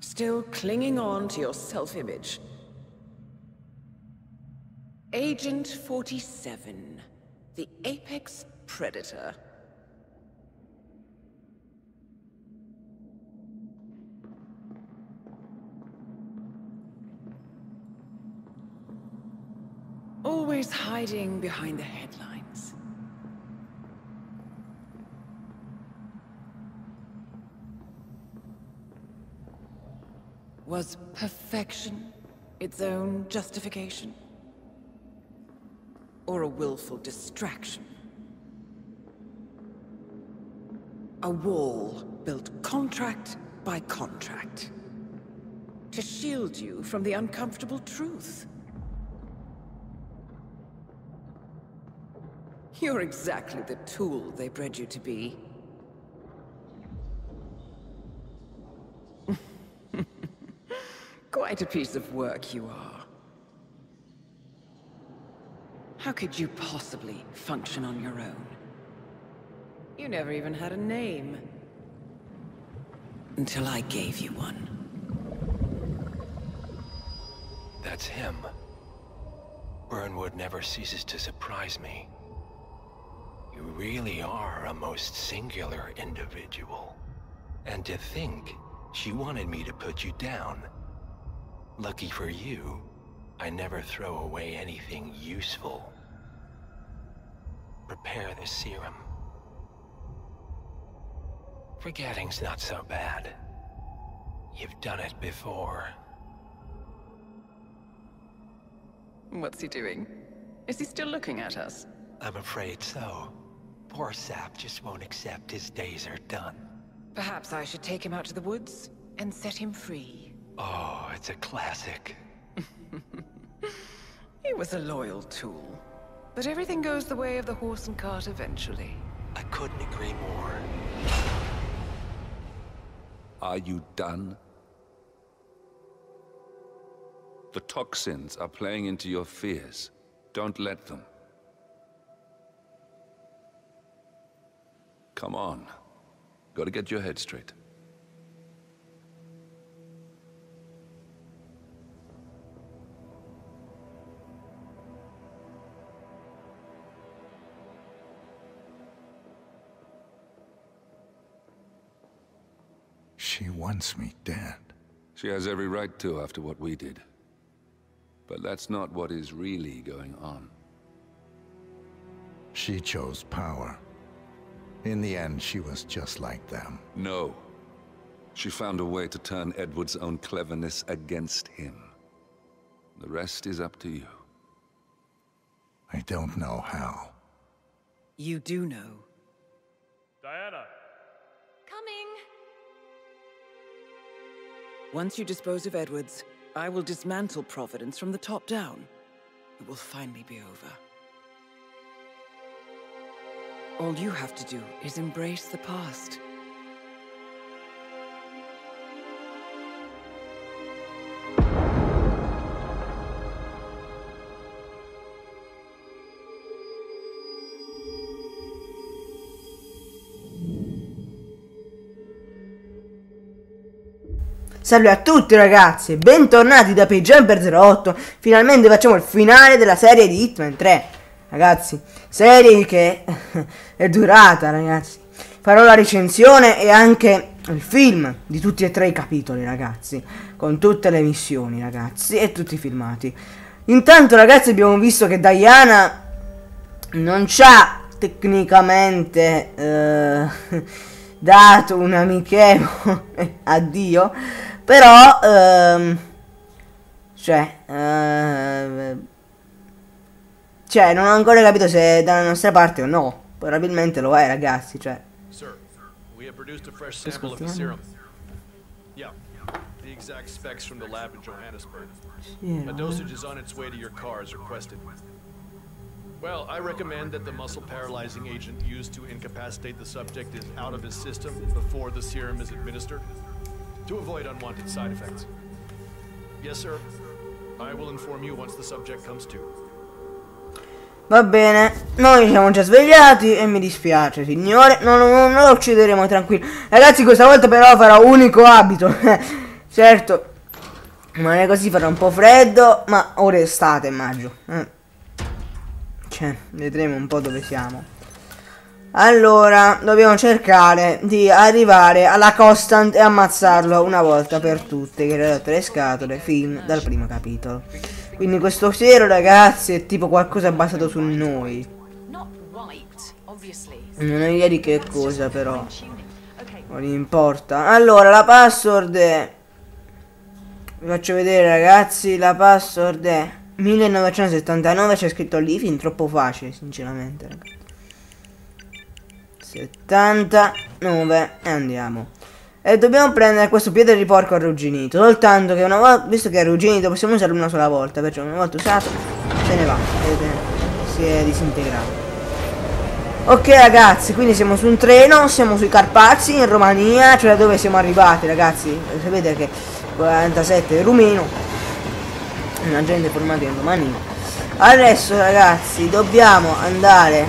Still clinging on to your self-image. Agent 47, the apex predator. Always hiding behind the headlines. Was perfection its own justification? Or a willful distraction? A wall built contract by contract. To shield you from the uncomfortable truth. You're exactly the tool they bred you to be. Quite a piece of work you are. How could you possibly function on your own? You never even had a name. Until I gave you one. That's him. Burnwood never ceases to surprise me. You really are a most singular individual. And to think, she wanted me to put you down. Lucky for you, I never throw away anything useful. Prepare the serum. Forgetting's not so bad. You've done it before. What's he doing? Is he still looking at us? I'm afraid so. Poor Sap just won't accept his days are done. Perhaps I should take him out to the woods and set him free. Oh, it's a classic. he was a loyal tool. But everything goes the way of the horse and cart eventually. I couldn't agree more. Are you done? The toxins are playing into your fears. Don't let them. Come on. Gotta get your head straight. Wants me dead. She has every right to after what we did. But that's not what is really going on. She chose power. In the end, she was just like them. No. She found a way to turn Edward's own cleverness against him. The rest is up to you. I don't know how. You do know. Once you dispose of Edwards, I will dismantle Providence from the top down. It will finally be over. All you have to do is embrace the past. Salve a tutti ragazzi, bentornati da PageJumper08 Finalmente facciamo il finale della serie di Hitman 3 Ragazzi, serie che è durata ragazzi. Farò la recensione e anche il film di tutti e tre i capitoli ragazzi. Con tutte le missioni ragazzi e tutti i filmati. Intanto ragazzi abbiamo visto che Diana non ci ha tecnicamente eh, dato un amichevole addio però, ehm, cioè, ehm, cioè, non ho ancora capito se è dalla nostra parte o no. Probabilmente lo è, ragazzi, cioè. Sir, we have produced a fresh sample of the serum. Yeah, the exact specs from the lab in Johannesburg. A dosage is on its way to your car as requested. Well, I recommend that the muscle paralyzing agent used to incapacitate the subject is out of his system before the serum is administered to avoid unwanted side effects. Yes, sir. I will inform you once the subject comes to. Va bene, noi siamo già svegliati e mi dispiace signore, non, non, non lo uccideremo tranquillo. Ragazzi questa volta però farò unico abito. Certo, non è così, farà un po' freddo, ma ora è estate, immagino. Eh. Cioè, vedremo un po' dove siamo. Allora, dobbiamo cercare di arrivare alla Constant e ammazzarlo una volta per tutte, che era tre scatole, film dal primo capitolo. Quindi questo siero, ragazzi, è tipo qualcosa basato su noi. Non ho idea di che cosa, però. Non importa. Allora, la password è... Vi faccio vedere, ragazzi, la password è... 1979 c'è scritto lì, fin troppo facile, sinceramente, ragazzi. 79 e andiamo. E dobbiamo prendere questo piede di porco arrugginito. Soltanto che una volta, visto che è arrugginito, possiamo usarlo una sola volta. Perciò una volta usato, se ne va. Vedete? Si è disintegrato. Ok ragazzi, quindi siamo su un treno, siamo sui Carpazi in Romania, cioè dove siamo arrivati ragazzi. Sapete che 47 è rumeno una gente formata in Romania adesso ragazzi dobbiamo andare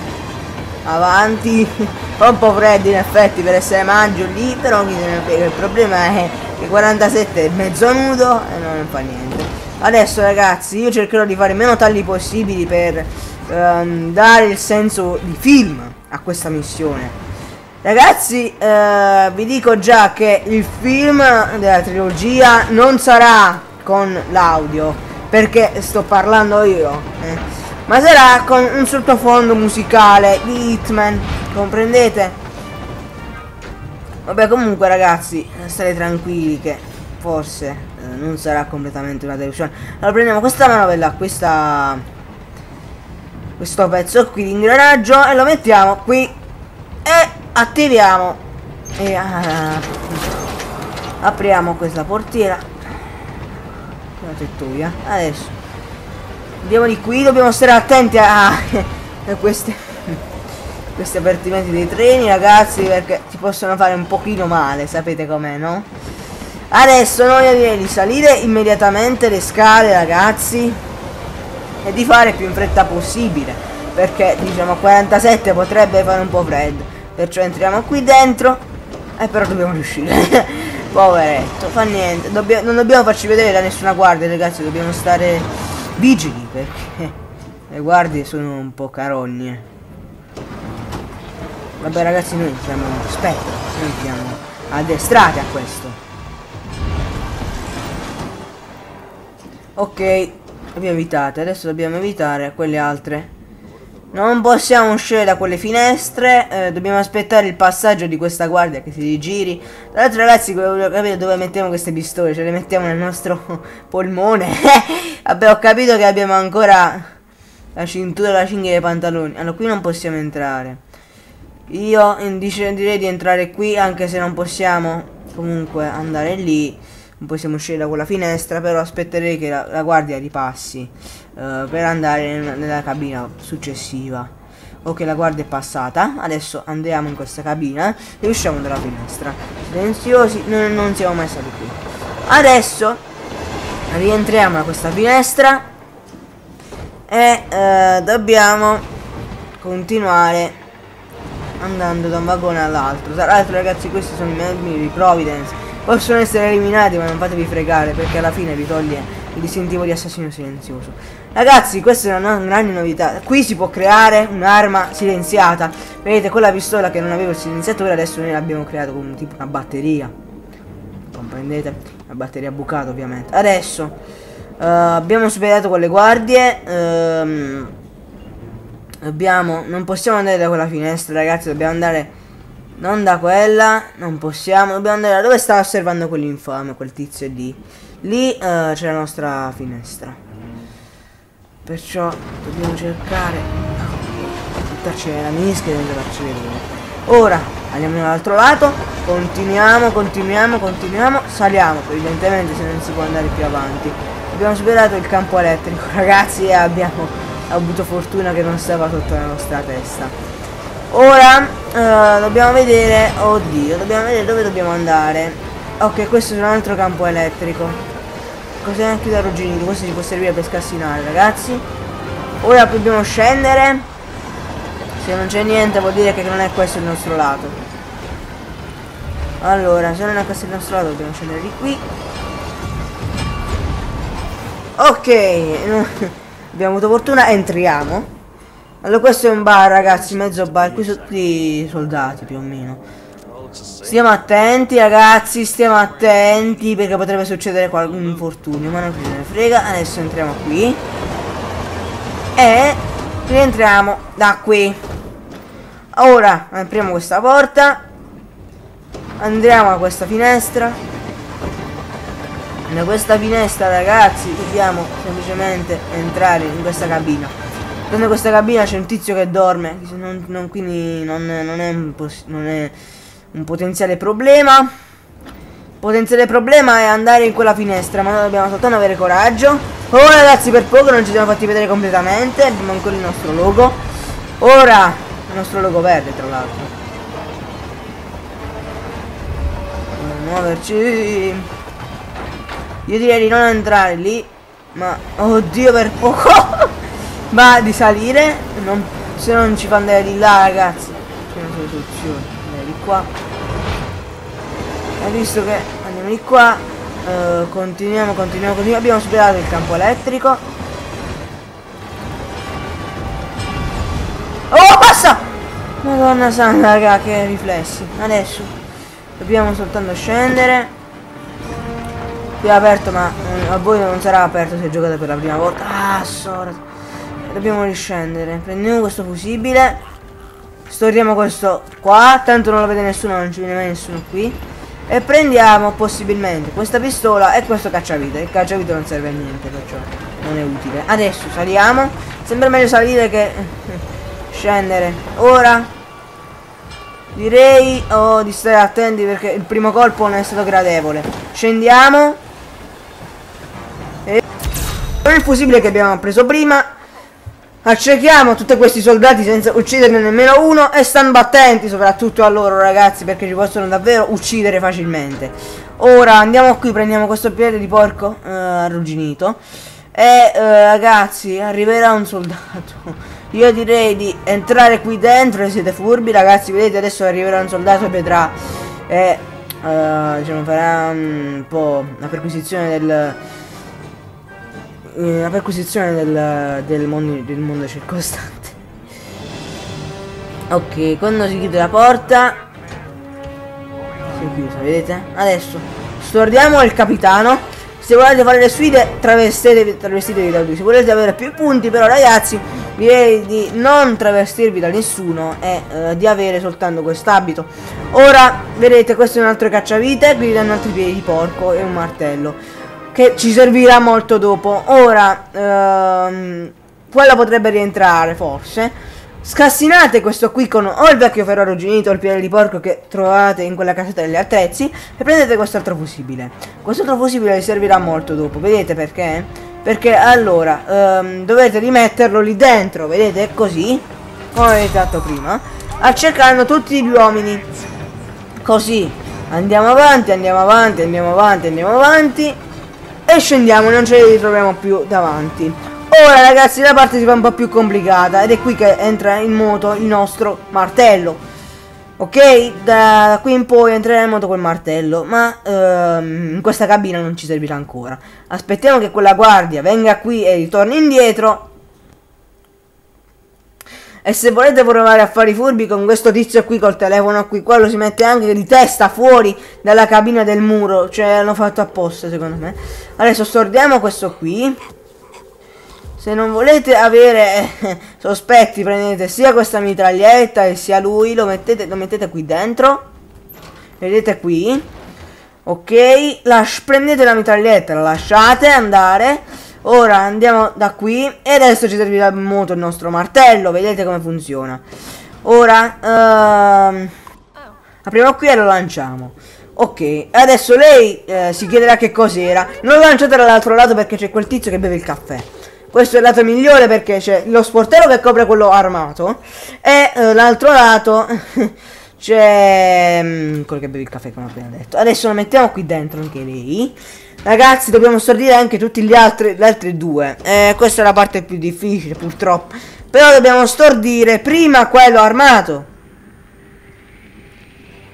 avanti un po' freddi in effetti per essere maggio lì però il problema è che 47 è mezzo nudo e non fa niente. Adesso ragazzi io cercherò di fare meno tagli possibili per um, dare il senso di film a questa missione. Ragazzi, eh, vi dico già che il film della trilogia non sarà con l'audio, perché sto parlando io eh. ma sarà con un sottofondo musicale di Hitman comprendete? Vabbè comunque ragazzi state tranquilli che forse eh, non sarà completamente una delusione. Allora prendiamo questa manovella questa questo pezzo qui di ingranaggio e lo mettiamo qui. E attiviamo. E uh, apriamo questa portiera. Una tettoia. Adesso. Andiamo di qui dobbiamo stare attenti a, a queste questi avvertimenti dei treni ragazzi perché ti possono fare un pochino male sapete com'è no adesso noi direi di salire immediatamente le scale ragazzi e di fare più in fretta possibile perché diciamo 47 potrebbe fare un po' freddo perciò entriamo qui dentro e però dobbiamo riuscire Poveretto, fa niente. Dobbia non dobbiamo farci vedere da nessuna guardia, ragazzi. Dobbiamo stare vigili perché le guardie sono un po' carogne. Vabbè ragazzi noi siamo spettro, noi siamo addestrati a questo. Ok, abbiamo evitato, adesso dobbiamo evitare quelle altre. Non possiamo uscire da quelle finestre, eh, dobbiamo aspettare il passaggio di questa guardia che si rigiri. Tra l'altro ragazzi, voglio capire dove mettiamo queste pistole, ce le mettiamo nel nostro polmone. Vabbè, ho capito che abbiamo ancora la cintura e la cinghia dei pantaloni. Allora, qui non possiamo entrare. Io direi di entrare qui, anche se non possiamo comunque andare lì. Non possiamo uscire da quella finestra però aspetterei che la, la guardia ripassi uh, per andare nella cabina successiva. Ok la guardia è passata. Adesso andiamo in questa cabina e usciamo dalla finestra. Silenziosi non, non siamo mai stati qui. Adesso rientriamo da questa finestra e uh, dobbiamo continuare andando da un vagone all'altro. Tra l'altro ragazzi questi sono i membri di Providence. Possono essere eliminati ma non fatevi fregare perché alla fine vi toglie il distintivo di assassino silenzioso. Ragazzi questa è una grande novità. Qui si può creare un'arma silenziata. Vedete quella pistola che non aveva il silenziatore adesso noi l'abbiamo creato come tipo una batteria. Comprendete? Una batteria bucata ovviamente. Adesso uh, abbiamo superato quelle guardie uh, dobbiamo non possiamo andare da quella finestra ragazzi dobbiamo andare non da quella, non possiamo. Dobbiamo andare da dove stava osservando quell'infame, quel tizio lì. Lì uh, c'è la nostra finestra. Perciò dobbiamo cercare buttarci la mischia di farci vedere. Ora andiamo dall'altro lato, continuiamo, continuiamo, continuiamo, saliamo. Evidentemente se non si può andare più avanti. Abbiamo superato il campo elettrico, ragazzi, e abbiamo avuto fortuna che non stava sotto la nostra testa. Ora uh, dobbiamo vedere, oddio, dobbiamo vedere dove dobbiamo andare. Ok, questo è un altro campo elettrico. Cos'è anche da arrugginito? Questo ci può servire per scassinare, ragazzi. Ora dobbiamo scendere. Se non c'è niente vuol dire che non è questo il nostro lato. Allora, se non è questo il nostro lato dobbiamo scendere di qui. Ok, abbiamo avuto fortuna, entriamo. Allora questo è un bar ragazzi, mezzo bar, qui sono tutti soldati più o meno. Stiamo attenti ragazzi, stiamo attenti perché potrebbe succedere qualche infortunio, ma non ce ne frega. Adesso entriamo qui. E rientriamo da qui. Ora apriamo questa porta. Andiamo a questa finestra. Da questa finestra ragazzi dobbiamo semplicemente entrare in questa cabina. Dentro questa cabina c'è un tizio che dorme, non, non, quindi non, non, è un non è un potenziale problema. Potenziale problema è andare in quella finestra, ma noi dobbiamo soltanto avere coraggio. Oh ragazzi, per poco non ci siamo fatti vedere completamente, abbiamo ancora il nostro logo. Ora, il nostro logo verde tra l'altro. Muoverci. Io direi di non entrare lì, ma oddio per poco. Ma di salire non, se non ci fa andare di là ragazzi. C'è una soluzione. Andare di qua. E visto che andiamo di qua. Uh, continuiamo continuiamo continuiamo. Abbiamo superato il campo elettrico. Oh passa madonna santa raga che riflessi. Adesso dobbiamo soltanto scendere qui è aperto ma eh, a voi non sarà aperto se giocate per la prima volta ah sorry Dobbiamo riscendere. Prendiamo questo fusibile. Storiamo questo qua. Tanto non lo vede nessuno, non ci viene mai nessuno qui. E prendiamo possibilmente questa pistola e questo cacciavite. Il cacciavite non serve a niente, perciò non è utile. Adesso saliamo. Sembra meglio salire che scendere. Ora direi oh, di stare attenti perché il primo colpo non è stato gradevole. Scendiamo. Con il fusibile che abbiamo preso prima Accechiamo tutti questi soldati senza ucciderne nemmeno uno e stanno attenti soprattutto a loro ragazzi perché ci possono davvero uccidere facilmente. Ora andiamo qui, prendiamo questo piede di porco eh, arrugginito e eh, ragazzi arriverà un soldato. Io direi di entrare qui dentro e siete furbi ragazzi, vedete adesso arriverà un soldato vedrà e eh, diciamo farà un po' la perquisizione del eh, la perquisizione del, del, mondo, del mondo circostante. Ok, quando si chiude la porta si è chiusa, vedete? Adesso stordiamo il capitano. Se volete fare le sfide travestetevi, travestitevi da lui. Se volete avere più punti, però ragazzi, direi di non travestirvi da nessuno e eh, di avere soltanto quest'abito. Ora, vedete, questo è un altro cacciavite, qui danno altri piedi di porco e un martello che ci servirà molto dopo. Ora, ehm, quella potrebbe rientrare forse. Scassinate questo qui con o il vecchio ferro arrugginito o il piede di porco che trovate in quella casetta degli attrezzi e prendete quest'altro fusibile. Quest'altro fusibile vi servirà molto dopo, vedete perché? Perché allora ehm, dovete rimetterlo lì dentro, vedete? Così, come avete fatto prima, accecando tutti gli uomini. Così, andiamo avanti, andiamo avanti, andiamo avanti, andiamo avanti e scendiamo, non ce li ritroviamo più davanti. Ora ragazzi la parte si fa un po' più complicata ed è qui che entra in moto il nostro martello. Ok, da qui in poi entrerà in moto quel martello, ma ehm, in questa cabina non ci servirà ancora. Aspettiamo che quella guardia venga qui e ritorni indietro e se volete provare a fare i furbi con questo tizio qui col telefono qui, quello si mette anche di testa fuori dalla cabina del muro. Cioè, hanno fatto apposta, secondo me. Adesso stordiamo questo qui. Se non volete avere eh, sospetti, prendete sia questa mitraglietta e sia lui, lo mettete, lo mettete qui dentro. Vedete qui. Ok, Las prendete la mitraglietta, la lasciate andare Ora andiamo da qui e adesso ci servirà molto il nostro martello, vedete come funziona. Ora ehm, apriamo qui e lo lanciamo. Ok, adesso lei eh, si chiederà che cos'era. Non lanciate dall'altro lato perché c'è quel tizio che beve il caffè. Questo è il lato migliore perché c'è lo sportello che copre quello armato e eh, l'altro lato c'è mm, quello che beve il caffè come ho appena detto. Adesso lo mettiamo qui dentro anche lei. Ragazzi, dobbiamo stordire anche tutti gli altri, gli altri due. Eh, questa è la parte più difficile, purtroppo. Però dobbiamo stordire prima quello armato.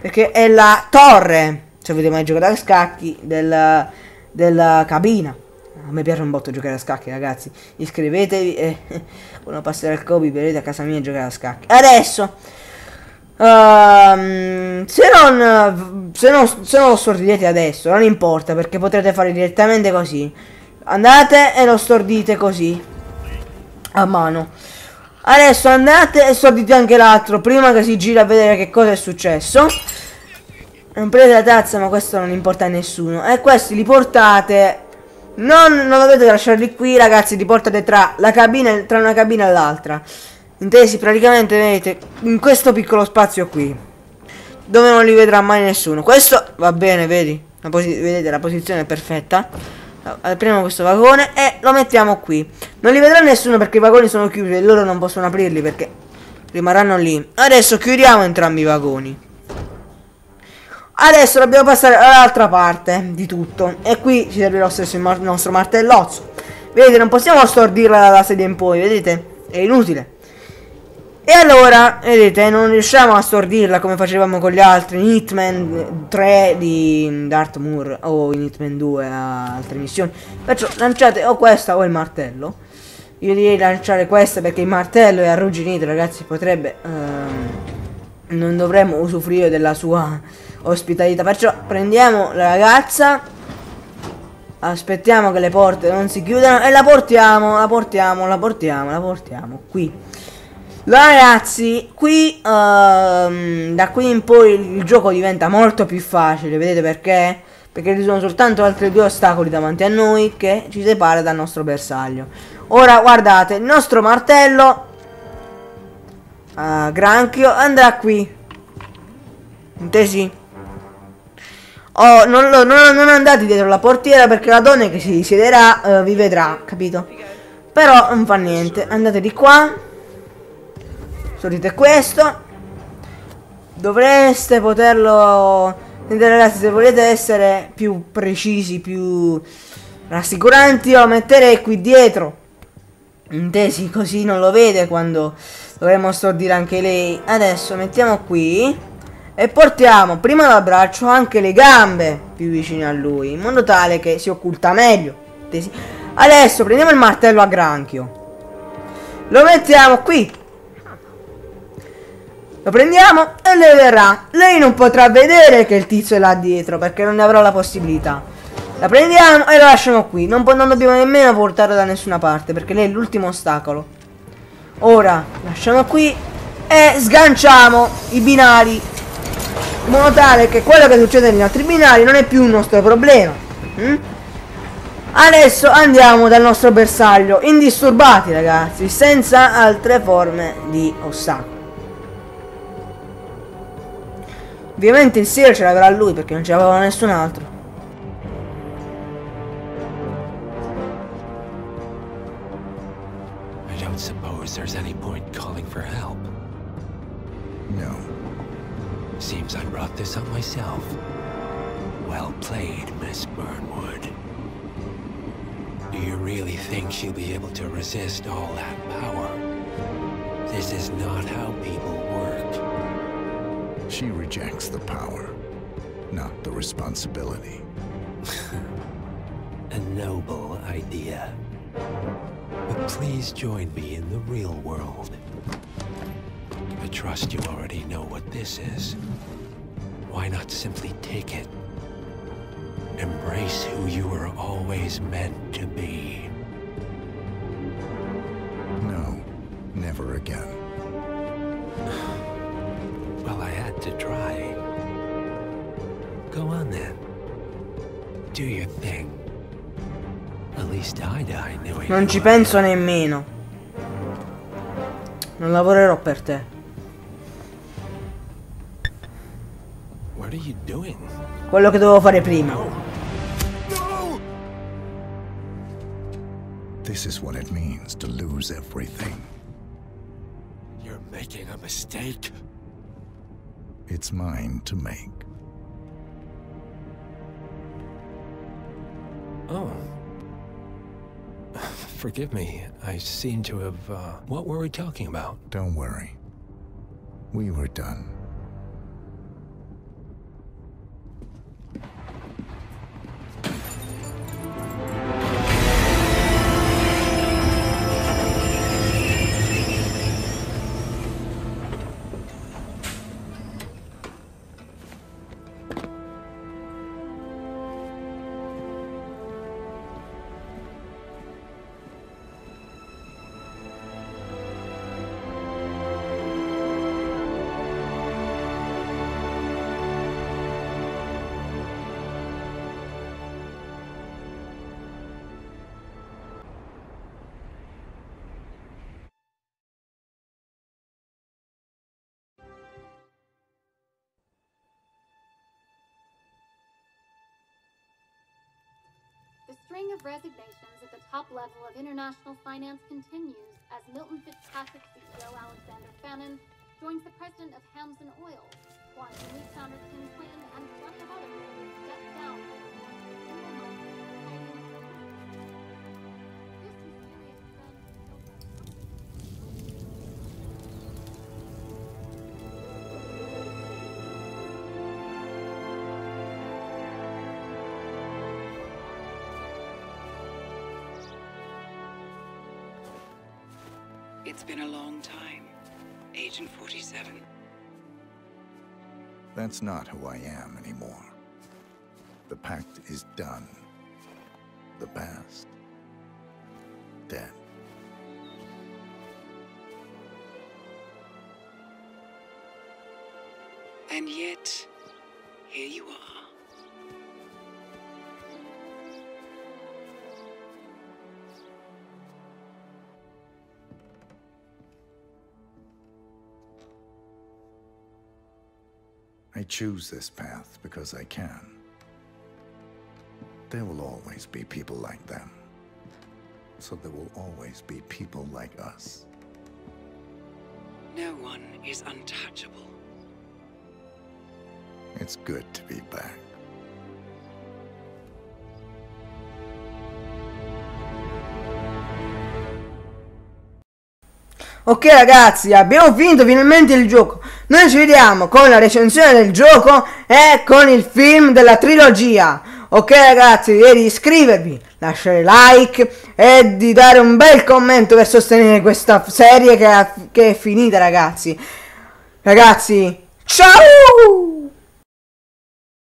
Perché è la torre, se avete mai giocato a scacchi, della, della cabina. A me piace un botto giocare a scacchi, ragazzi. Iscrivetevi e quando passerà il Covid verrete a casa mia a giocare a scacchi. Adesso, uh, se, non, se, non, se non lo stordite adesso, non importa perché potrete fare direttamente così. Andate e lo stordite così, a mano. Adesso andate e stordite anche l'altro prima che si gira a vedere che cosa è successo. Non prendete la tazza, ma questo non importa a nessuno. E questi li portate non, non dovete lasciarli qui, ragazzi. Li portate tra, la cabina, tra una cabina e l'altra. Intesi, praticamente vedete in questo piccolo spazio qui. Dove non li vedrà mai nessuno. Questo va bene, vedi? La vedete, la posizione è perfetta. Apriamo questo vagone e lo mettiamo qui. Non li vedrà nessuno perché i vagoni sono chiusi e loro non possono aprirli perché rimarranno lì. Adesso chiudiamo entrambi i vagoni. Adesso dobbiamo passare all'altra parte di tutto. E qui ci serve lo stesso il, nostro martellozzo. Vedete, non possiamo stordirla dalla sedia in poi, vedete? È inutile. E allora, vedete, non riusciamo a stordirla come facevamo con gli altri in Hitman 3 di Darth Moor o in Hitman 2 a altre missioni. Perciò lanciate o questa o il martello. Io direi lanciare questa perché il martello è arrugginito, ragazzi, potrebbe... Um, non dovremmo usufruire della sua ospitalità. Perciò prendiamo la ragazza, aspettiamo che le porte non si chiudano e la portiamo, la portiamo, la portiamo, la portiamo qui. Ragazzi, qui uh, da qui in poi il gioco diventa molto più facile, vedete perché? Perché ci sono soltanto altri due ostacoli davanti a noi che ci separa dal nostro bersaglio. Ora guardate, il nostro martello uh, granchio andrà qui. Intesi? Oh, non, lo, non, non, andate dietro la portiera perché la donna che si siederà uh, vi vedrà, capito? Però non fa niente. Andate di qua. Sorrite questo. Dovreste poterlo... Ragazzi, se volete essere più precisi, più rassicuranti, lo metterei qui dietro. Intesi, così non lo vede quando dovremmo stordire anche lei. Adesso mettiamo qui. E portiamo prima l'abbraccio anche le gambe più vicine a lui, in modo tale che si occulta meglio. Adesso prendiamo il martello a granchio. Lo mettiamo qui. Lo prendiamo e lei verrà. Lei non potrà vedere che il tizio è là dietro perché non ne avrà la possibilità. La prendiamo e la lasciamo qui. Non, non dobbiamo nemmeno portarla da nessuna parte perché lei è l'ultimo ostacolo. Ora lasciamo qui e sganciamo i binari in modo tale che quello che succede negli altri binari non è più un nostro problema. Mm? Adesso andiamo dal nostro bersaglio, indisturbati ragazzi, senza altre forme di ostacolo. Ovviamente il Seer ce l'avrà lui perché non ce l'aveva nessun altro. I don't suppose there's any point calling for help. No. Seems I brought this on myself. Well played, Miss Burnwood. Do you really think she'll be able to resist all that power? This is not how people work. She rejects the power, not the responsibility. A noble idea. But please join me in the real world. I trust you already know what this is. Why not simply take it? Embrace who you were always meant to be. No, never again. To try. Go on then. Do your thing. At least I die knowing Non ci penso nemmeno. Non lavorerò per te. What are you doing? Quello che dovevo fare prima. This is what it means to lose everything. You're making a mistake. It's mine to make. Oh. Forgive me. I seem to have, uh, What were we talking about? Don't worry. We were done. String of resignations at the top level of international finance continues as Milton Fitzpatrick CEO Alexander Fannin joins the president of Hamson Oil, Quantum Leap founder Tim Clinton, and plenty of others It's been a long time, Agent 47. That's not who I am anymore. The pact is done. The past. Dead. And yet, here you are. I choose this path because I can. There will always be people like them. So there will always be people like us. No one is untouchable. It's good to be back. Ok ragazzi, abbiamo finito finalmente il gioco. Noi ci vediamo con la recensione del gioco e con il film della trilogia. Ok ragazzi, vi di iscrivervi, lasciare like e di dare un bel commento per sostenere questa serie che, che è finita ragazzi. Ragazzi, ciao!